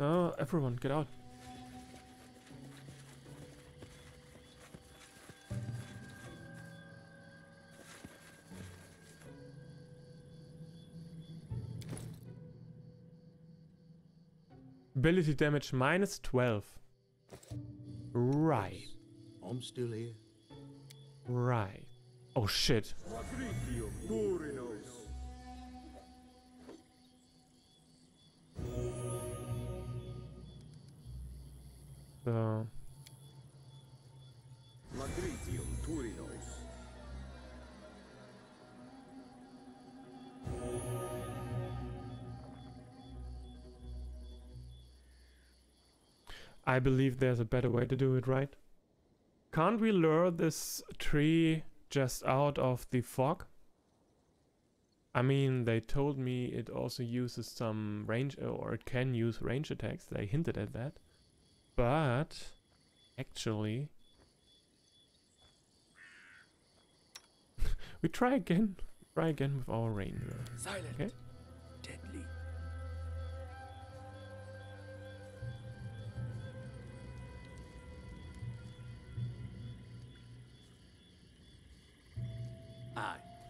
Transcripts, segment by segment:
Oh, everyone, get out. Ability damage minus 12. Right. I'm still here. Right. Oh shit. I believe there's a better way to do it, right? Can't we lure this tree just out of the fog? I mean, they told me it also uses some range, or it can use range attacks. They hinted at that. But, actually... we try again. Try again with our ranger. Silent. Okay.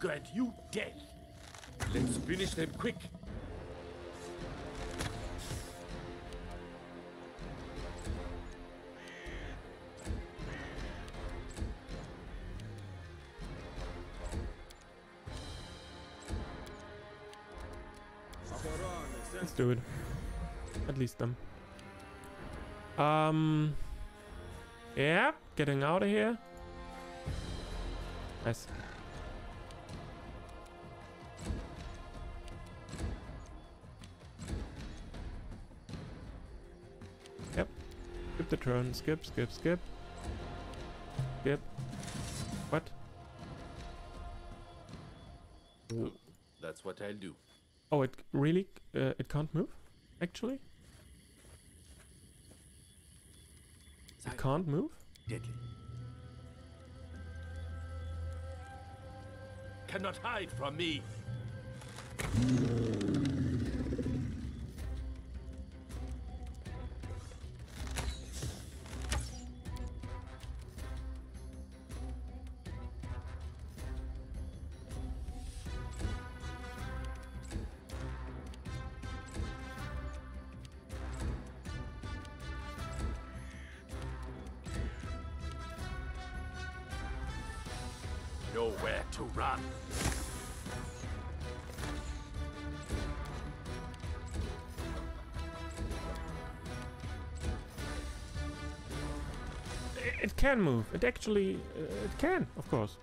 Grant you death. Let's finish them quick. Let's do it. At least them. Um. Yeah, getting out of here. Nice. Skip the turn. Skip, skip, skip. Skip. What? That's what I'll do. Oh, it really, uh, it can't move? Actually? It can't move? Deadly. Cannot hide from me. Nowhere to run. It can move. It actually, uh, it can, of course.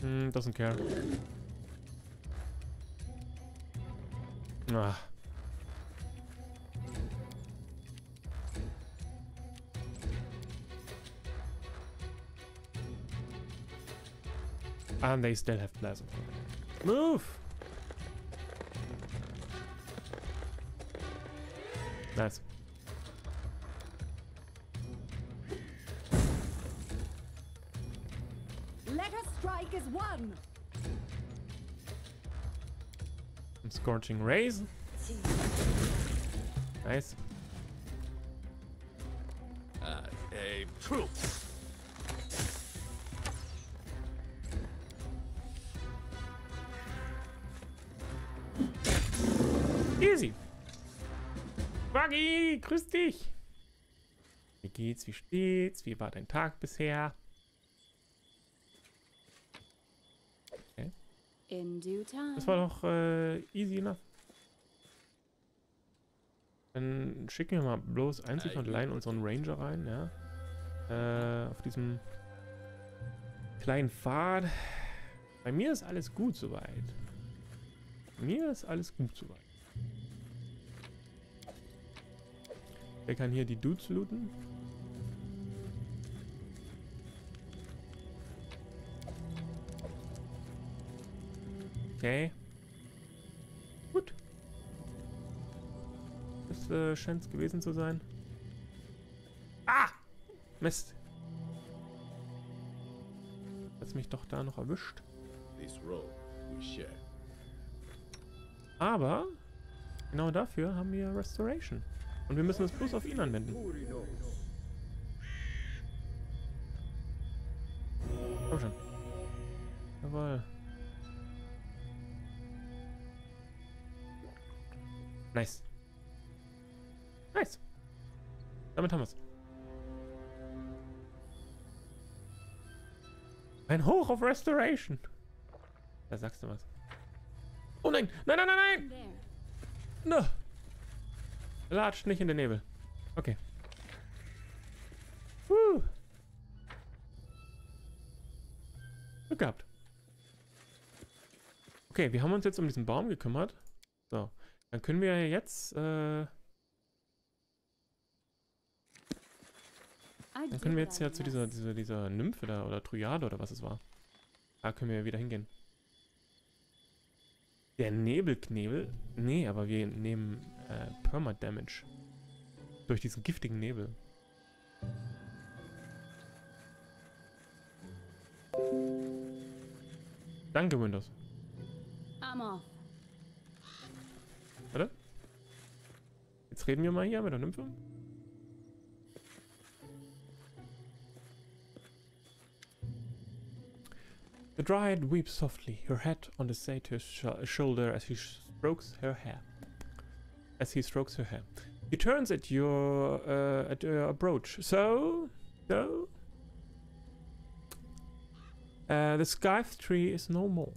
Hmm, doesn't care. Ah. And they still have plasma. Move! Nice. Let us strike as one. Some scorching rays. Nice. Aim true. Easy. Buggy, grüß dich. Wie geht's? Wie steht's? Wie war dein Tag bisher? In due time. Das war doch äh, easy enough. Dann schicken wir mal bloß einzig und allein unseren Ranger rein, ja. Äh, auf diesem kleinen Pfad. Bei mir ist alles gut soweit. Bei mir ist alles gut soweit. Wer kann hier die Dudes looten? Okay. Gut. Das äh, scheint es gewesen zu sein. Ah! Mist. Hat's mich doch da noch erwischt. Aber genau dafür haben wir Restoration. Und wir müssen es bloß auf ihn anwenden. Komm schon. Jawohl. Nice. Nice. Damit haben wir's. Ein Hoch auf Restoration. Da sagst du was. Oh nein! Nein, nein, nein, nein! No. Latscht nicht in den Nebel. Okay. Woo. Glück gehabt. Okay, wir haben uns jetzt um diesen Baum gekümmert. So. Dann können wir jetzt, äh, dann können wir jetzt ja zu dieser, dieser, dieser Nymphe da oder Triade oder was es war. Da können wir wieder hingehen. Der Nebelknebel? Nee, aber wir nehmen äh, Perma-Damage. Durch diesen giftigen Nebel. Danke, Windows. I'm off. Jetzt reden wir mal hier mit der Nymphe. The dryad weeps softly, her head on the satyr's sh shoulder as he strokes her hair. As he strokes her hair. He turns at your uh, at your approach. So, so. Uh, the scythe tree is no more.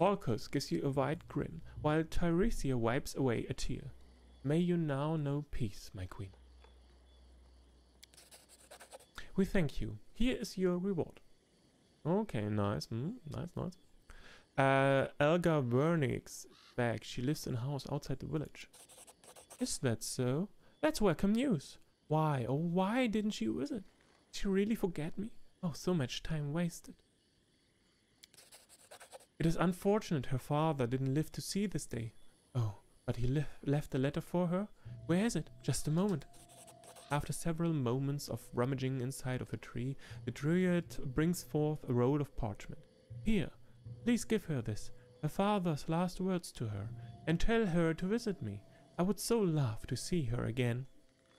Orcus gives you a wide grin, while Tiresias wipes away a tear. May you now know peace, my queen. We thank you. Here is your reward. Okay, nice. Mm, nice, nice. Uh, Elga Vernix back. She lives in a house outside the village. Is that so? That's welcome news. Why, oh why didn't she visit? Did she really forget me? Oh, so much time wasted. It is unfortunate her father didn't live to see this day. Oh, but he lef left a letter for her? Where is it? Just a moment. After several moments of rummaging inside of a tree, the druid brings forth a roll of parchment. Here, please give her this, her father's last words to her, and tell her to visit me. I would so love to see her again.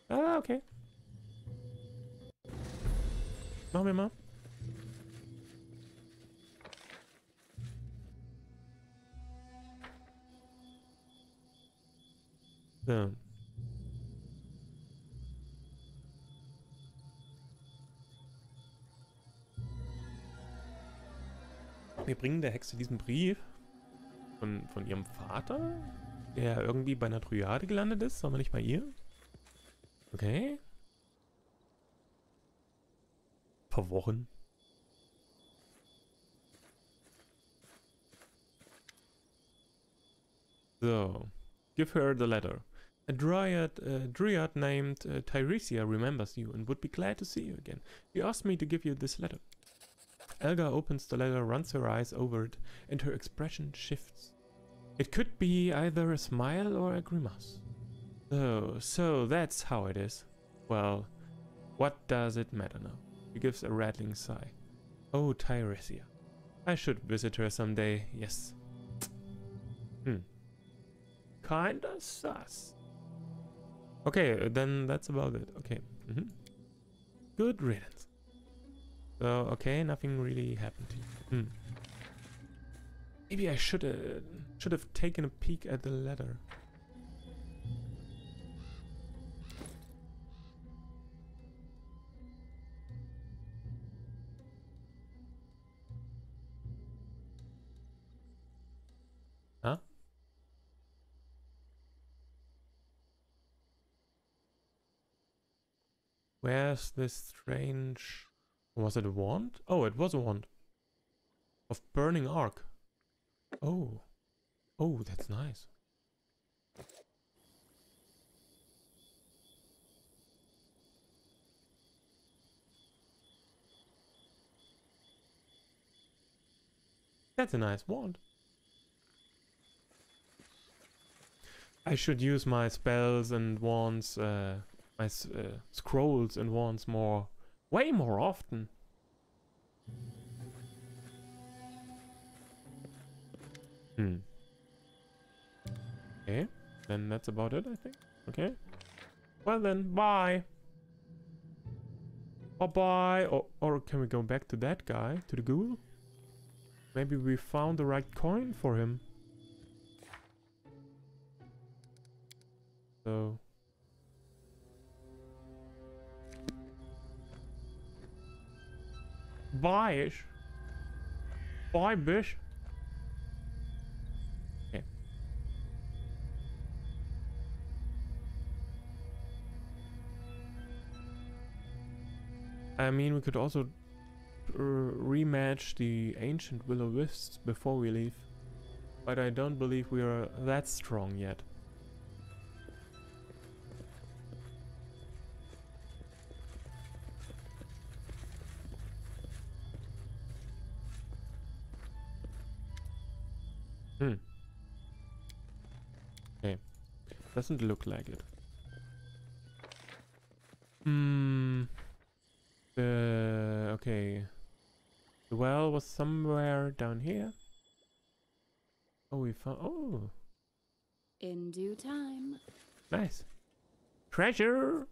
Ah, okay. Wir mal. So. Wir bringen der Hexe diesen Brief von, von ihrem Vater, der irgendwie bei einer Dryade gelandet ist, aber nicht bei ihr. Okay. Verworren. So, give her the letter. A dryad, uh, dryad named uh, remembers you and would be glad to see you again. He asked me to give you this letter. Elga opens the letter, runs her eyes over it, and her expression shifts. It could be either a smile or a grimace. So, so that's how it is. Well, what does it matter now? She gives a rattling sigh. Oh, Tyresia. I should visit her someday, yes. Hmm. Kinda sus. Okay, then that's about it. Okay. mhm. Good riddance. So, okay, nothing really happened to you. Hmm. Maybe I should have should have taken a peek at the letter. Where's this strange... Was it a wand? Oh, it was a wand. Of burning arc. Oh. Oh, that's nice. That's a nice wand. I should use my spells and wands, uh, my uh, scrolls and wands more, way more often. Hmm. Okay, then that's about it, I think. Okay. Well then, bye. Bye-bye. Or, or can we go back to that guy, to the ghoul? Maybe we found the right coin for him. So... Bye-ish. Bye, bish. Okay. I mean, we could also uh, rematch the ancient will o wisps before we leave. But I don't believe we are that strong yet. Doesn't look like it. Hmm. The okay. The well was somewhere down here. Oh, we found. Oh, In due time. nice. Treasure.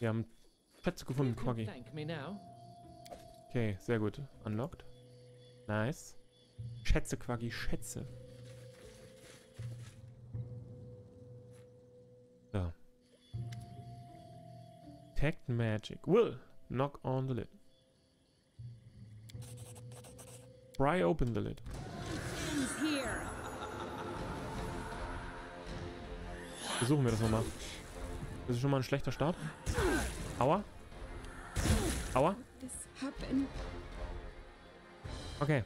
Wir haben Schätze gefunden, You Quaggy. Thank me now. Okay, sehr gut. Unlocked. Nice. Schätze, Quaggy, Schätze. Detect magic. Will knock on the lid. Pry open the lid. Versuchen wir das nochmal. Das ist schon mal ein schlechter Start. Aua. Aua. Okay.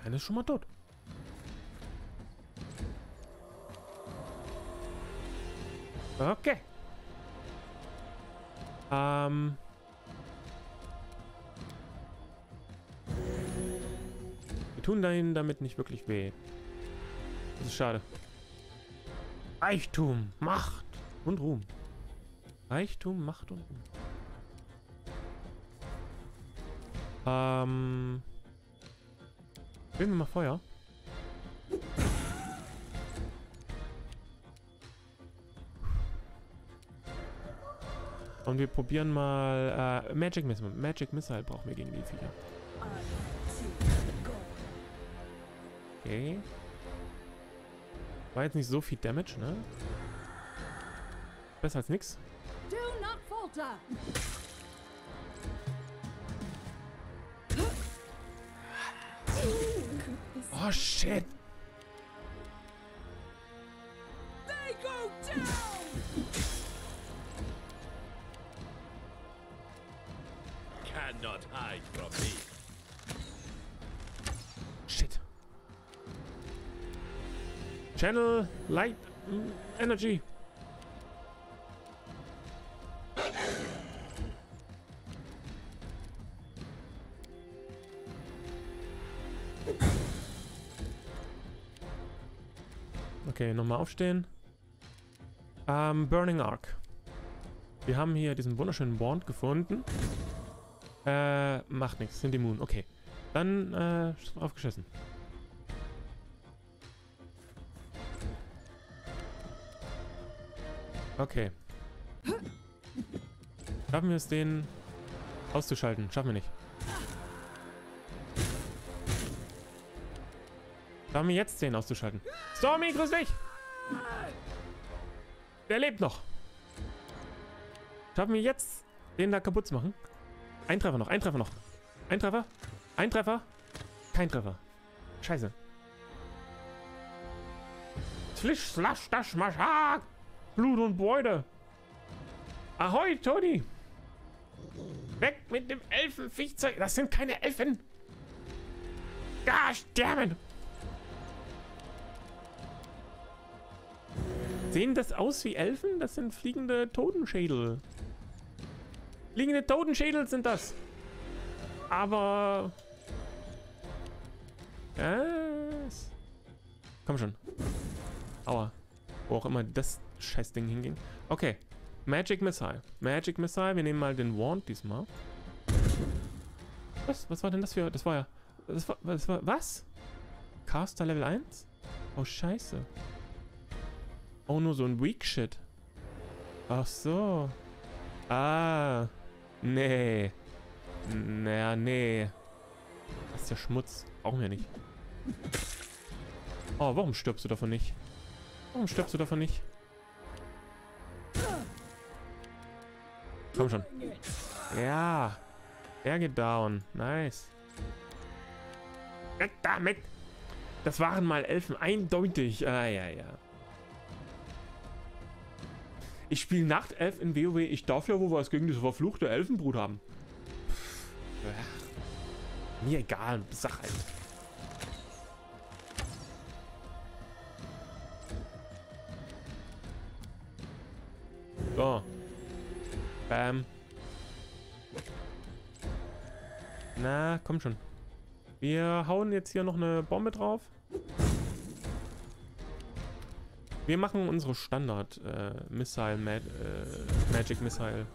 Der eine ist schon mal tot. Okay. Ähm. Wir tun dahin damit nicht wirklich weh. Das ist schade. Reichtum, Macht und Ruhm. Reichtum, Macht und Ruhm. Ähm. Bilden wir mal Feuer. Und wir probieren mal äh, Magic Missile. Magic Missile brauchen wir gegen die Viecher. Okay. War jetzt nicht so viel Damage, ne? Besser als nix. Do not falter. Oh shit! They go down! Cannot hide from me. Shit. Channel Light Energy. Okay, nochmal aufstehen. Ähm, Burning Arc. Wir haben hier diesen wunderschönen Bond gefunden. Äh, macht nichts, sind immun. Okay. Dann, äh, draufgeschissen. Okay. Schaffen wir es, den auszuschalten? Schaffen wir nicht. Schaffen wir jetzt, den auszuschalten? Stormy, grüß dich! Der lebt noch. Schaffen wir jetzt, den da kaputt zu machen? Ein Treffer noch, ein Treffer noch. Ein Treffer. Ein Treffer. Kein Treffer. Scheiße. Flisch, slash, das Maschak. Blut und Beute. Ahoi, Toni. Weg mit dem Elfenviechzeug. Das sind keine Elfen. Gosh damn Sehen das aus wie Elfen? Das sind fliegende Totenschädel. Fliegende Totenschädel sind das. Aber Yes. Komm schon. Aua. Wo auch immer das Scheißding hinging. Okay. Magic Missile. Magic Missile. Wir nehmen mal den Wand diesmal. Was? Was war denn das für... Das war ja... Das war... Das war was? Caster Level 1? Oh, scheiße. Oh, nur so ein Weak Shit. Ach so. Ah. Nee. Naja, nee. Das ist ja Schmutz. Brauchen wir nicht. Oh, warum stirbst du davon nicht? Warum stirbst du davon nicht? Komm schon. Ja. Er geht down. Nice. Weg damit. Das waren mal Elfen. Eindeutig. Ah, ja, ja. Ich spiele Nachtelf in WoW. Ich darf ja wohl was gegen diese verfluchte Elfenbrut haben. Ach, mir egal. Sag halt. So. Bam. Na, komm schon. Wir hauen jetzt hier noch eine Bombe drauf. Wir machen unsere Standard äh, Missile, Ma äh, Magic Missile.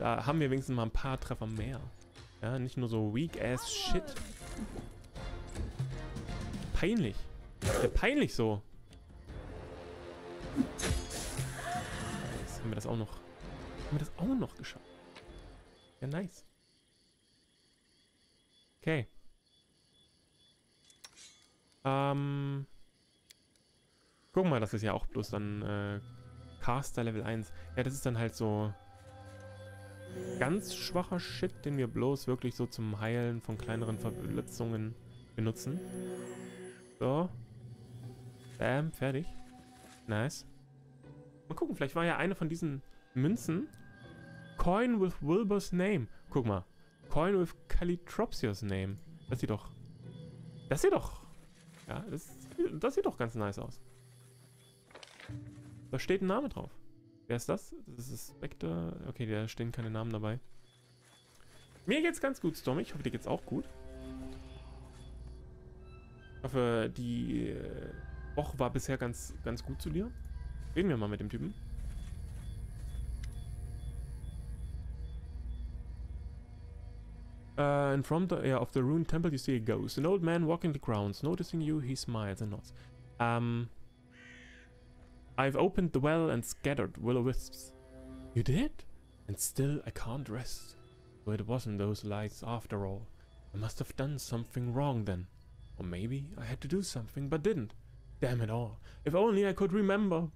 Da haben wir wenigstens mal ein paar Treffer mehr. Ja, nicht nur so weak ass shit. Peinlich. Ja, peinlich so. Jetzt haben wir das auch noch. Haben wir das auch noch geschafft. Ja, nice. Okay. Ähm. Guck mal, das ist ja auch bloß dann äh, Caster Level 1. Ja, das ist dann halt so ganz schwacher Shit, den wir bloß wirklich so zum Heilen von kleineren Verletzungen benutzen. So. Bam, fertig. Nice. Mal gucken, vielleicht war ja eine von diesen Münzen Coin with Wilbur's name. Guck mal. Coin with Calitropsius name. Das sieht doch... Das sieht doch... Ja, das, das sieht doch ganz nice aus. Da steht ein Name drauf. Wer ist das? Das ist Spectre. Okay, da stehen keine Namen dabei. Mir geht's ganz gut, Stormy. Ich hoffe, dir geht's auch gut. Ich hoffe, die äh, Woche war bisher ganz, ganz gut zu dir. Reden wir mal mit dem Typen. Uh, in front of, yeah, of the ruined temple you see a ghost. An old man walking the grounds. Noticing you, he smiles and nods. Um, I've opened the well and scattered will-o-wisps. You did? And still I can't rest. So it wasn't those lights after all. I must have done something wrong then. Or maybe I had to do something but didn't. Damn it all. If only I could remember.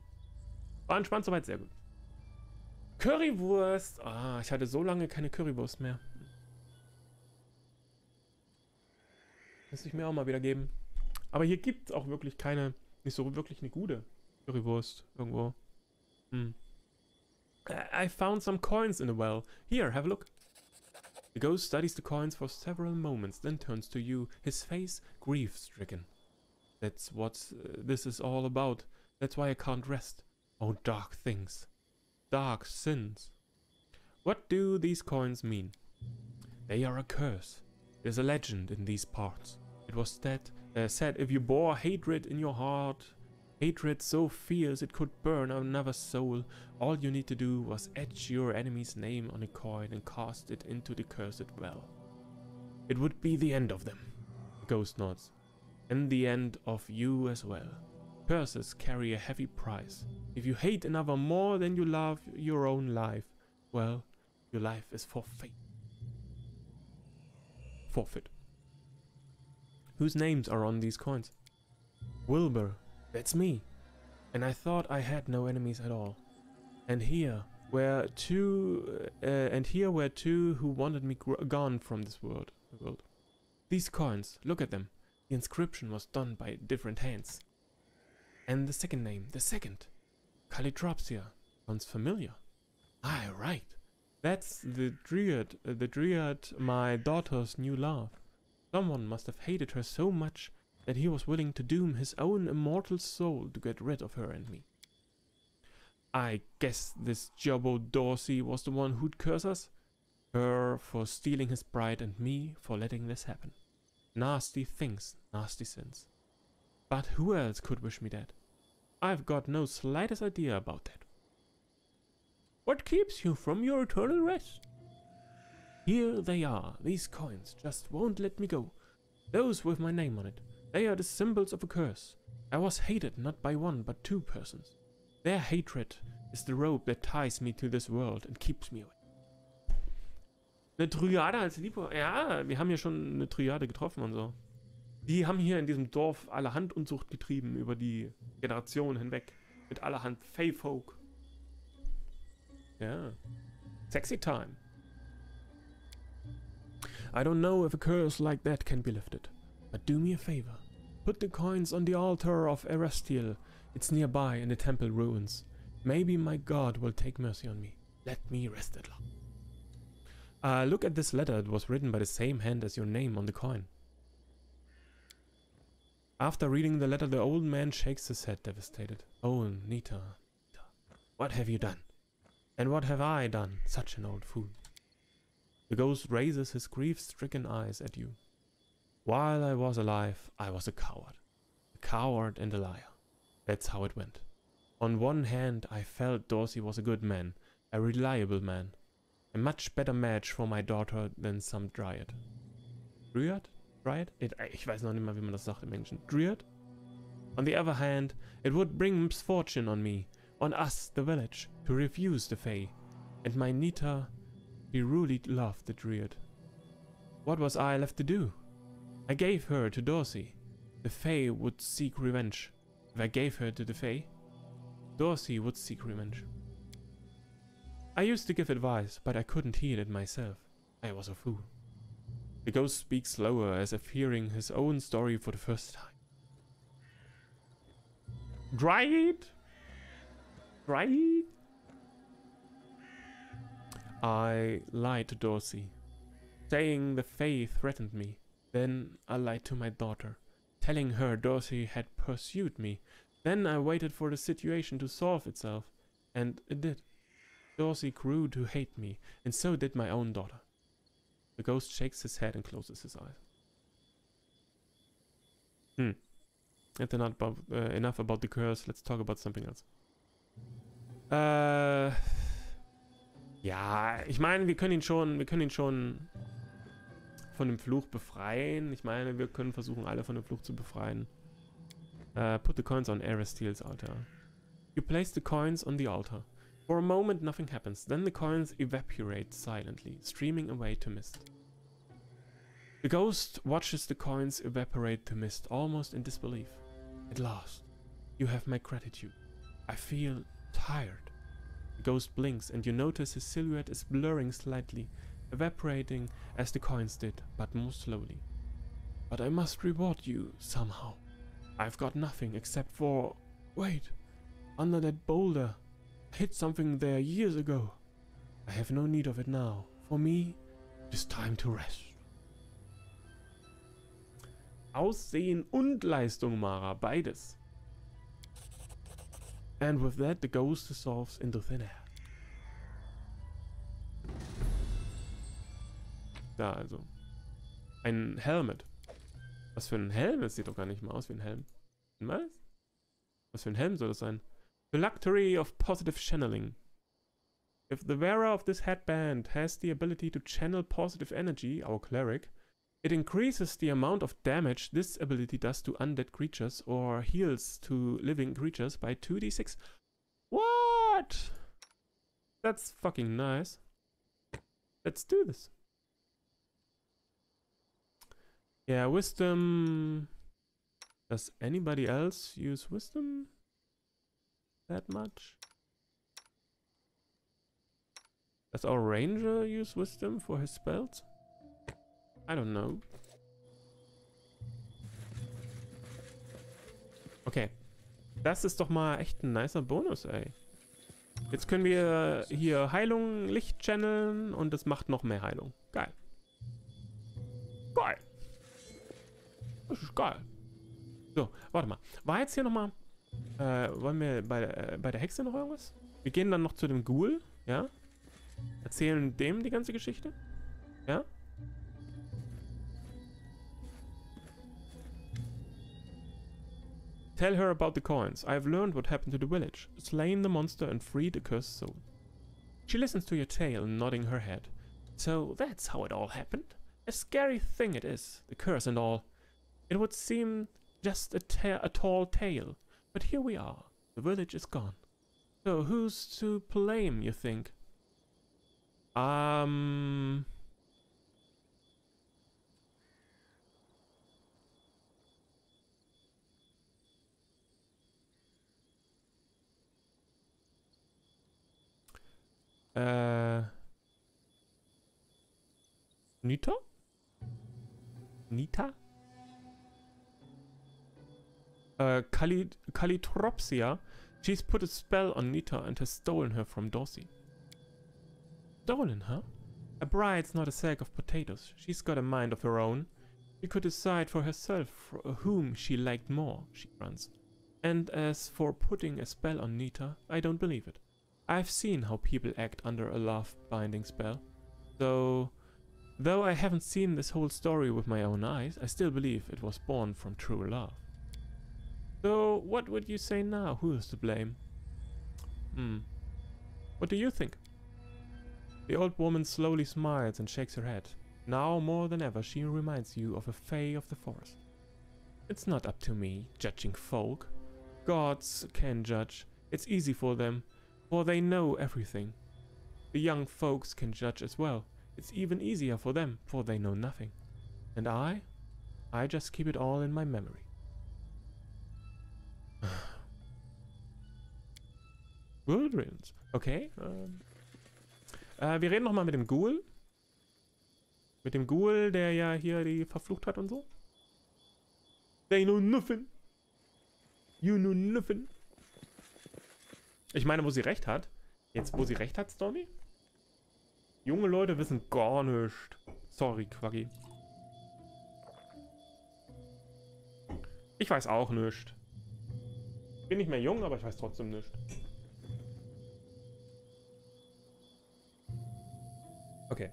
War entspannt soweit, sehr gut. Currywurst. Ah, ich hatte so lange keine Currywurst mehr. Müsste ich mir auch mal wieder geben. Aber hier gibt es auch wirklich keine, nicht so wirklich eine gute Currywurst irgendwo. Hm. I found some coins in a well. Here, have a look. The ghost studies the coins for several moments, then turns to you, his face grief-stricken. That's what uh, this is all about. That's why I can't rest. Oh, dark things. Dark sins. What do these coins mean? They are a curse. There's a legend in these parts. It was that, uh, said if you bore hatred in your heart, hatred so fierce it could burn another soul, all you need to do was etch your enemy's name on a coin and cast it into the cursed well. It would be the end of them, the ghost nods, and the end of you as well. Curses carry a heavy price. If you hate another more than you love your own life, well, your life is forfeit. Forfeit. Whose names are on these coins? Wilbur, that's me. And I thought I had no enemies at all. And here were two, uh, and here were two who wanted me gone from this world. world. These coins, look at them. The inscription was done by different hands. And the second name, the second, Calitropsia, sounds familiar. Aye, right. That's the Dryad, uh, the Dryad, my daughter's new love. Someone must have hated her so much that he was willing to doom his own immortal soul to get rid of her and me. I guess this Jobo Dorsey was the one who'd curse us. Her for stealing his bride and me for letting this happen. Nasty things, nasty sins. But who else could wish me dead? I've got no slightest idea about that. What keeps you from your eternal rest? Here they are, these coins just won't let me go. Those with my name on it. They are the symbols of a curse. I was hated not by one but two persons. Their hatred is the rope that ties me to this world and keeps me away. Eine Dryade als Liebe. Ja, wir haben hier schon eine Dryade getroffen und so. Die haben hier in diesem Dorf allerhand Unzucht getrieben über die Generationen hinweg. Mit allerhand Fey-Folk. Ja. Sexy time. I don't know if a curse like that can be lifted. But do me a favor. Put the coins on the altar of Erestiel. It's nearby in the temple ruins. Maybe my god will take mercy on me. Let me rest at last. Uh, look at this letter. It was written by the same hand as your name on the coin. After reading the letter, the old man shakes his head, devastated. Oh, Nita, Nita, what have you done? And what have I done, such an old fool? The ghost raises his grief-stricken eyes at you. While I was alive, I was a coward. A coward and a liar. That's how it went. On one hand, I felt Dorsey was a good man, a reliable man, a much better match for my daughter than some dryad. Dryad? Dryad? It, ich weiß noch nicht mal, wie man das sagt im Englischen. Dryad? On the other hand, it would bring misfortune on me, on us, the village, to refuse the Fae. And my Nita, he really loved the Dryad. What was I left to do? I gave her to Dorsey. The Fae would seek revenge. If I gave her to the Fae, Dorsey would seek revenge. I used to give advice, but I couldn't heed it myself. I was a fool. The ghost speaks slower, as if hearing his own story for the first time. Dryad? Dryad? I lied to Dorsey, saying the Fae threatened me. Then I lied to my daughter, telling her Dorsey had pursued me. Then I waited for the situation to solve itself, and it did. Dorsey grew to hate me, and so did my own daughter. The ghost shakes his head and closes his eyes. Hmm. That's not about, uh, enough about the curse. Let's talk about something else. Äh. Ja, ich meine, wir können ihn schon, wir können ihn schon von dem Fluch befreien. Ich meine, wir können versuchen, alle von dem Fluch zu befreien. Uh, put the coins on Aristeel's altar. You place the coins on the altar. For a moment, nothing happens. Then the coins evaporate silently, streaming away to mist. The ghost watches the coins evaporate to mist, almost in disbelief. At last, you have my gratitude. I feel tired. The ghost blinks, and you notice his silhouette is blurring slightly, evaporating as the coins did, but more slowly. But I must reward you somehow. I've got nothing except for... Wait, under that boulder I hit something there years ago. I have no need of it now. For me, it is time to rest. Aussehen und Leistung, Mara, beides. And with that, the ghost dissolves into thin air. Da also. Ein Helmet. Was für ein Helm? Das sieht doch gar nicht mal aus wie ein Helm. Was? Was für ein Helm soll das sein? Phylactery of Positive Channeling. If the wearer of this headband has the ability to channel positive energy, our cleric, it increases the amount of damage this ability does to undead creatures or heals to living creatures by 2d6. What? That's fucking nice. Let's do this. Yeah, wisdom. Does anybody else use wisdom? that much? Does our ranger use wisdom for his spells? I don't know. Okay. Das ist doch mal echt ein nicer Bonus, ey. Jetzt können wir hier Heilung, Licht channeln und es macht noch mehr Heilung. Geil. Geil. Das ist geil. So, warte mal. War jetzt hier nochmal... Äh, wollen wir bei, äh, bei der Hexe noch irgendwas? Wir gehen dann noch zu dem Ghoul, ja? Erzählen dem die ganze Geschichte, ja? Tell her about the coins. I have learned what happened to the village. Slain the monster and freed the cursed soul. She listens to your tale, nodding her head. So that's how it all happened. A scary thing it is, the curse and all. It would seem just a, ta- a tall tale, but here we are. The village is gone. So who's to blame, you think? Um... Äh. Nita? Nita? Uh. She's put a spell on Nita and has stolen her from Dorsey. Stolen her? A bride's not a sack of potatoes. She's got a mind of her own. She could decide for herself fr- whom she liked more, she grunts. And as for putting a spell on Nita, I don't believe it. I've seen how people act under a love binding spell. Though, though I haven't seen this whole story with my own eyes, I still believe it was born from true love. So, what would you say now? Who is to blame? Hmm. What do you think? The old woman slowly smiles and shakes her head. Now more than ever, she reminds you of a fae of the forest. It's not up to me, judging folk. Gods can judge. It's easy for them, for they know everything. The young folks can judge as well. It's even easier for them, for they know nothing. And I? I just keep it all in my memory. Riddance. Okay. Ähm. Äh, wir reden nochmal mit dem Ghoul. Mit dem Ghoul, der ja hier die verflucht hat und so. They know nothing. You know nothing. Ich meine, wo sie recht hat. Jetzt, wo sie recht hat, Stormy? Junge Leute wissen gar nichts. Sorry, Quaggy. Ich weiß auch nichts. Bin nicht mehr jung, aber ich weiß trotzdem nichts. Okay.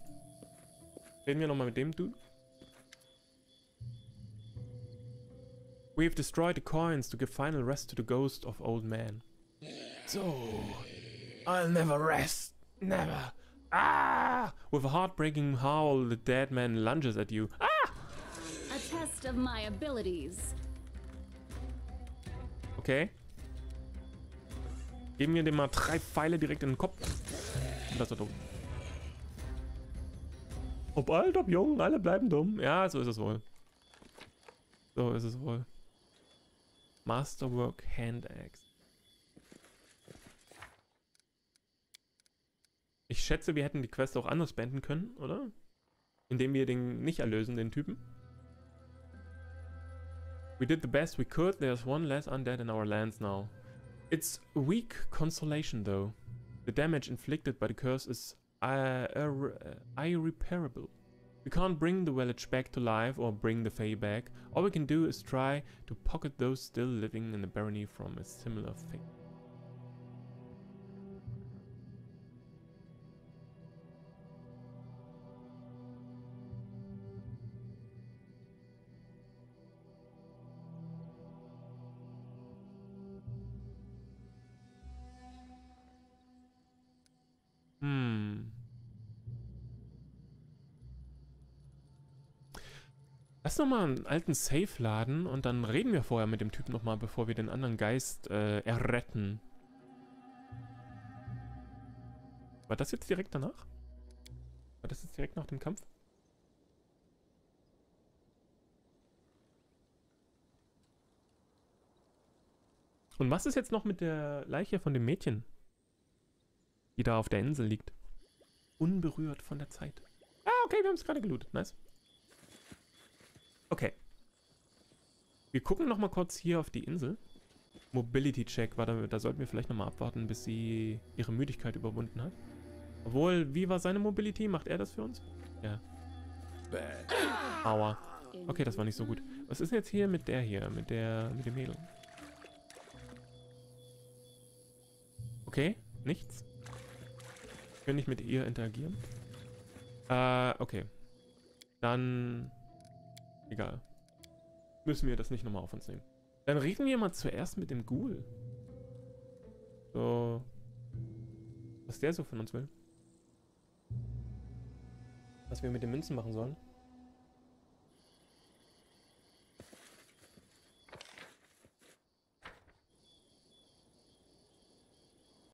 Reden wir nochmal mit dem Dude. We've destroyed the coins to give final rest to the ghost of old man. So, I'll never rest. Never. Ah! With a heartbreaking howl, the dead man lunges at you. Ah! A test of my abilities. Okay. Geben wir dem mal drei Pfeile direkt in den Kopf. Und das er dumm. Ob alt, ob jung, alle bleiben dumm. Ja, so ist es wohl. So ist es wohl. Masterwork Hand Axe. Ich schätze, wir hätten die Quest auch anders beenden können, oder? Indem wir den nicht erlösen, den Typen. We did the best we could. There's one less undead in our lands now. It's weak consolation, though. The damage inflicted by the curse is uh, irre- irreparable. We can't bring the village back to life or bring the Fae back. All we can do is try to pocket those still living in the barony from a similar fate. Lass noch mal einen alten Safe laden und dann reden wir vorher mit dem Typen noch mal, bevor wir den anderen Geist äh, erretten. War das jetzt direkt danach? War das jetzt direkt nach dem Kampf? Und was ist jetzt noch mit der Leiche von dem Mädchen? Die da auf der Insel liegt. Unberührt von der Zeit. Ah, okay, wir haben es gerade gelootet. Nice. Okay. Wir gucken noch mal kurz hier auf die Insel. Mobility Check, warte, da sollten wir vielleicht noch mal abwarten, bis sie ihre Müdigkeit überwunden hat. Obwohl, wie war seine Mobility? Macht er das für uns? Ja. Aua. Okay, das war nicht so gut. Was ist denn jetzt hier mit der hier? Mit der, mit dem Mädel? Okay, nichts. Ich nicht mit ihr interagieren. Äh, okay. Dann... Egal. Müssen wir das nicht nochmal auf uns nehmen. Dann reden wir mal zuerst mit dem Ghoul. So. Was der so von uns will. Was wir mit den Münzen machen sollen.